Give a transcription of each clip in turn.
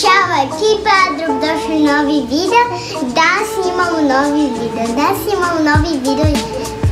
Ćao ekipa, dobrodošli u novi video. Danas imamo novi video. Danas imamo novi video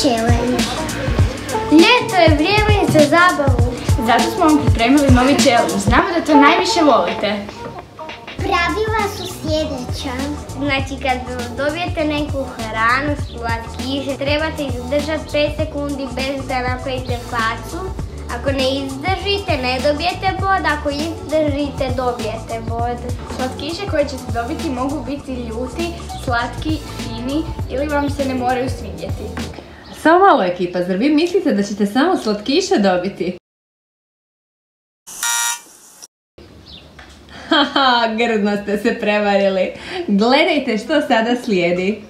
challenge. Ljeto je vrijeme za zabavu. Zato smo vam pripremili novi challenge. Znamo da to najviše volite. Pravila su sljedeća. Znači kad dobijete neku hranu, slatkiše, trebate izdržati 5 sekundi bez da napravite facu. Ako ne izdržite, ne dobijete bod, ako izdržite, dobijete bod. Slatkiše koje ćete dobiti mogu biti ljuti, slatki, fini ili vam se ne moraju svidjeti. Samo malo ekipa, zar vi mislite da ćete samo slatkiše dobiti? Haha, grdno ste se prevarili. Gledajte što sada slijedi.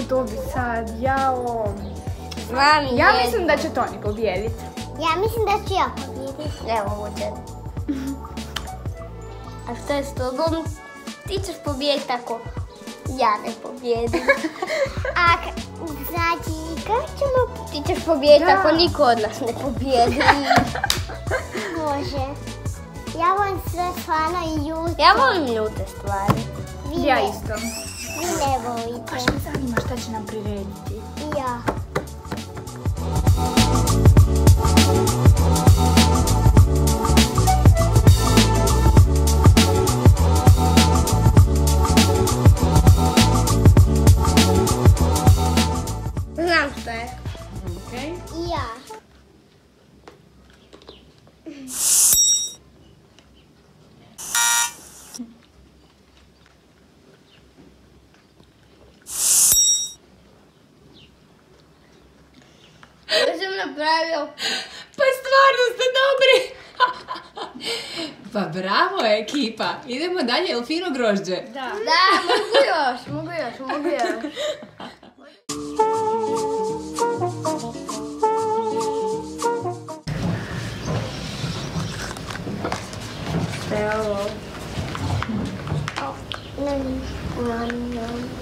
Dobiti sad? Jao. Znam Ja mislim da će Toni pobijediti. Ja mislim da ću ja pobijediti. Evo ovdje. A što je s tobom? Ti ćeš pobijediti ako ja ne pobijedim. A k- znači, kako ćemo... Ti ćeš pobijediti Da. ako niko od nas ne pobijedi. Može. Ja volim sve stvarno i ljute. Ja volim ljute stvari. Vi Ja ne, isto. Vi ne volite. Baš me zanima šta će nam prirediti. Ja. Napravio Pa stvarno ste dobri! pa bravo ekipa, idemo dalje, jel fino grožđe? Da. Da, mogu još, mogu još, mogu još. Što je ovo? Tu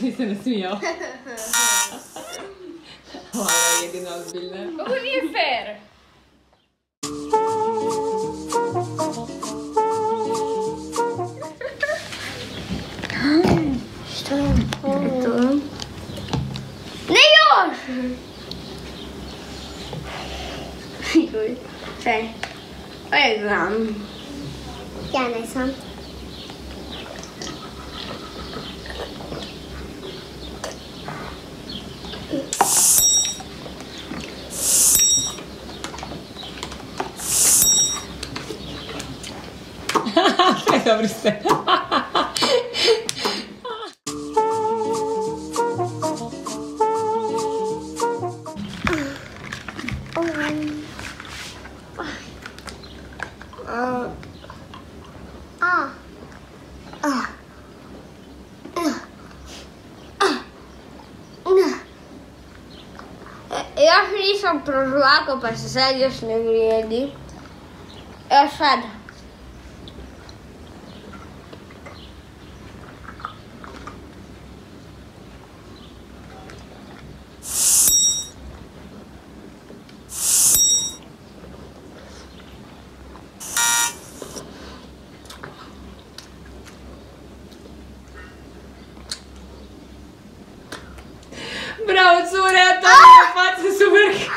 si se nasmijao. Hvala, jedino ozbiljna. Ovo nije fair. Što je to? Ne još! Juj, Čaj. Ne znam. Ja ne znam. Dobri ste. Još nisam prožvako pa se sad još ne vrijedi. Još sad. Bravo cure, a to je faca super.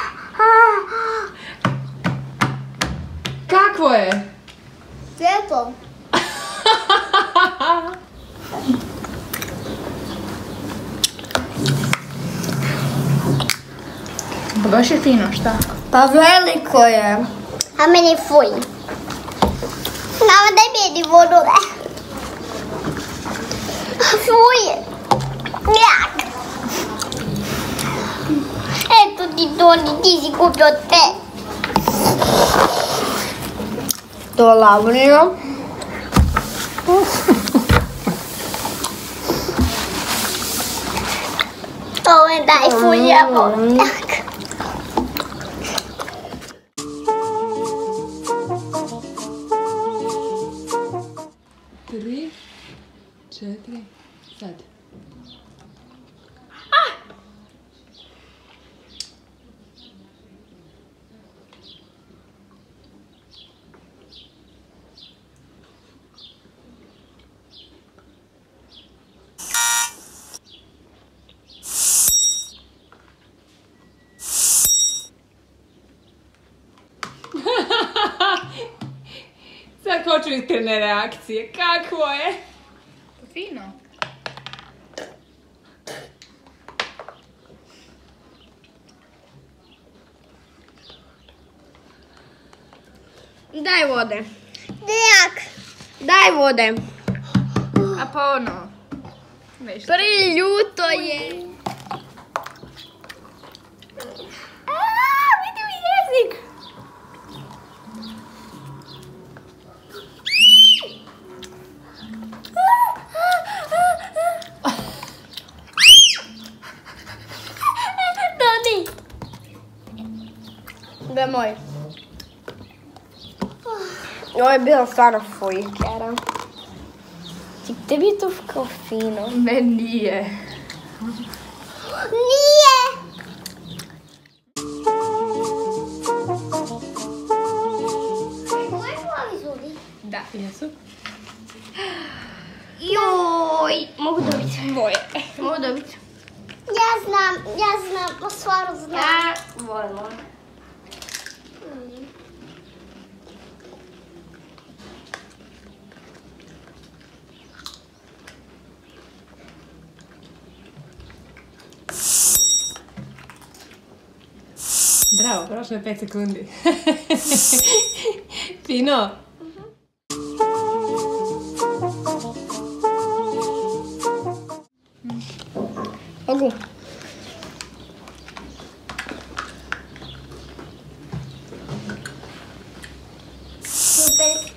Kakvo je? Lijepo. Pa baš je fino, šta? Pa veliko je. A meni fuj. Mama, daj mi vodu. Fuj. Jak. Eto ti Toni, ti si kupio te. To Lavrino. Ovo je najfuljevo. Tak. Sad hoću iskrene reakcije. Kakvo je? Fino. Daj vode. Jak? Daj vode. A pa ono... Nešto. Preljuto je. A, vidi mi jezik. Doni. Da moj. Ovo je bilo stvarno fuj, Kjara. Ti tebi je to kao fino. Ne, nije. Nije. Moji plavi zubi. Da. Jesu? Joj, mogu dobiti. Moje. Mogu dobiti. Ja znam, ja znam, stvarno znam. Ja volim ovo. Bravo, prošlo je 5 sekundi. Fino. Mogu. Super.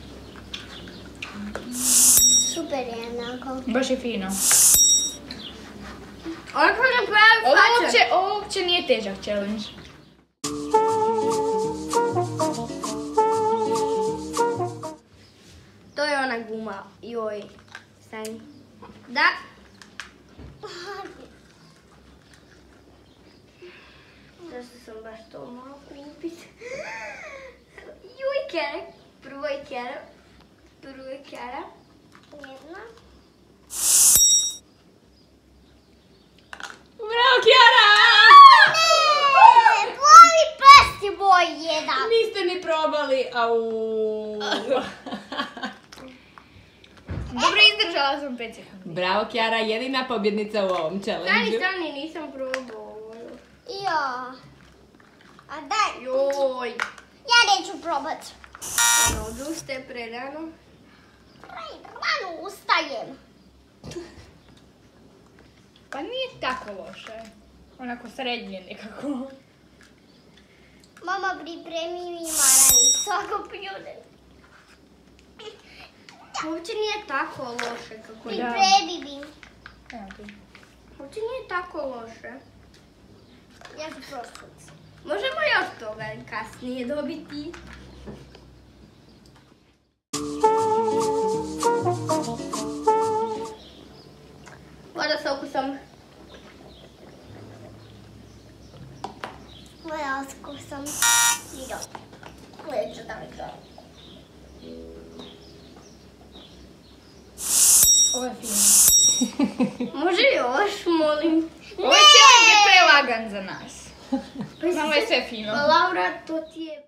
Super je onako. Baš je fino. Ovo je pravi ovo uopće nije težak challenge. To je ona guma. Joj. Stani. Da. Zašto sam baš to morala kupit? Joj, Kjara. Prvo je Kjara. Prvo je. Jedna. Bravo, Kjara! Plavi prst je moj jedan. Niste ni probali, au. Izdržala sam 5 sekundi. Bravo, Kjara, jedina pobjednica u ovom Stani, challenge stani, nisam probao. Jo. A daj, Joj. ja neću probat. Ono, odustaje prerano. Aj, Rano ustajem. Pa nije tako loše. Onako srednje nekako. Mama pripremi mi maramicu ako pljunem. Uopće nije tako loše kako je. Ti. Uopće nije tako loše. Ja ću prošut. Možemo još toga kasnije dobiti. Voda sa okusom. Može još, molim. Ovaj challenge je prelagan za nas. Nama je sve fino. Laura, to ti je...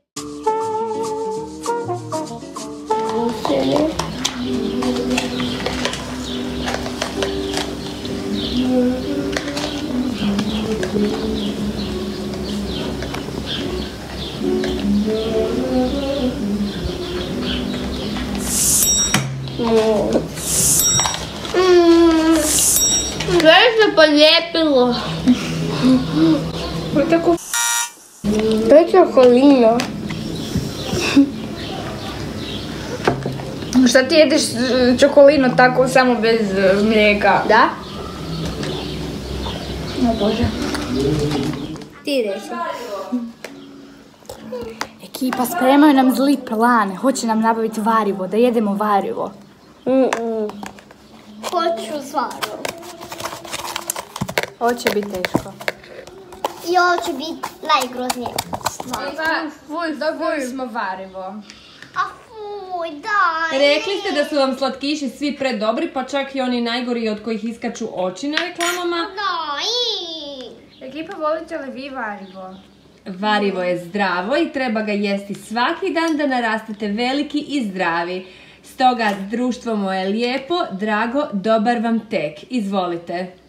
Mm. Se polijepilo. Tako To je čokolino. Šta ti jedeš čokolino tako samo bez mlijeka? Da? O bože. Ti reći. Ekipa, spremaju nam zli plan. Hoće nam nabaviti varivo, da jedemo varivo. Hoću stvarno. Ovo će biti teško. I ovo će biti najgroznije. Fuj, dobili smo varivo. A fuj, daj. Rekli ste da su vam slatkiši svi predobri, pa čak i oni najgori od kojih iskaču oči na reklamama. Daj. Ekipa, volite li vi varivo? Varivo je zdravo i treba ga jesti svaki dan da narastete veliki i zdravi. Stoga, društvo moje lijepo, drago, dobar vam tek. Izvolite.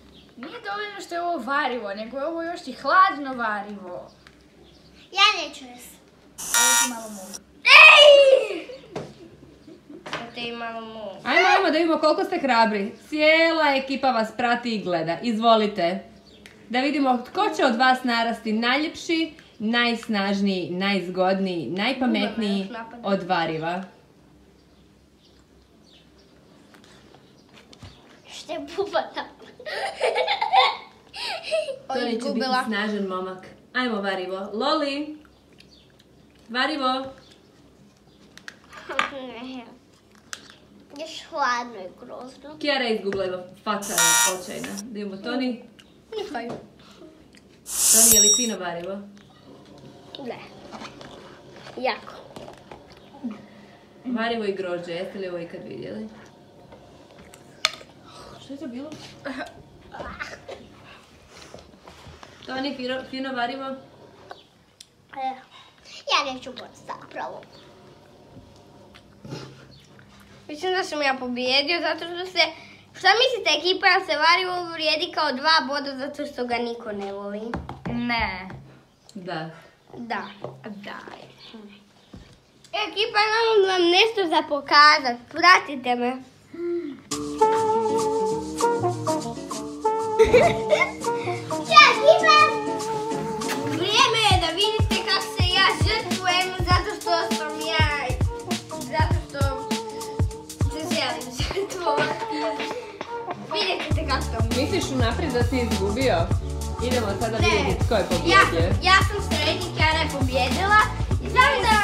Nije dovoljno što je ovo varivo, nego je ovo još i hladno varivo. Ja neću. Ovo malo mogu. Mogu. Ajmo, ajmo da vidimo koliko ste hrabri. Cijela ekipa vas prati i gleda. Izvolite. Da vidimo tko će od vas narasti najljepši, najsnažniji, najzgodniji, najpametniji od variva. Što je buba tamo. To neće biti snažan momak. Ajmo Varivo. Loli. Varivo. Ne. Još hladno i grozno. Kjera izgooglajva faca je očajna. Da imamo Toni. Nifaju. Toni je li fino Varivo? Ne. Jako. Varivo i grožđe, jeste li ovo ikad vidjeli? Što je to bilo? Toni, fino, fino Varivo? E, Ja neću moći zapravo. Mislim da sam ja pobjedio zato što se... Šta mislite, ekipa se varivo vrijedi kao dva boda zato što ga niko ne voli? Ne. Da. Da. Da. Ekipa, imam vam nešto za pokazat. Pratite me. Vrijeme je da vidite kako se ja žrtvujem zato što sam ja... Zato što se želim žrtvovati. Vidjet ćete kako to Misliš unaprijed da si izgubio? Idemo sada vidjeti tko je Ja, pobjedio. ja sam srednjik, ja ne pobjedila. I znam da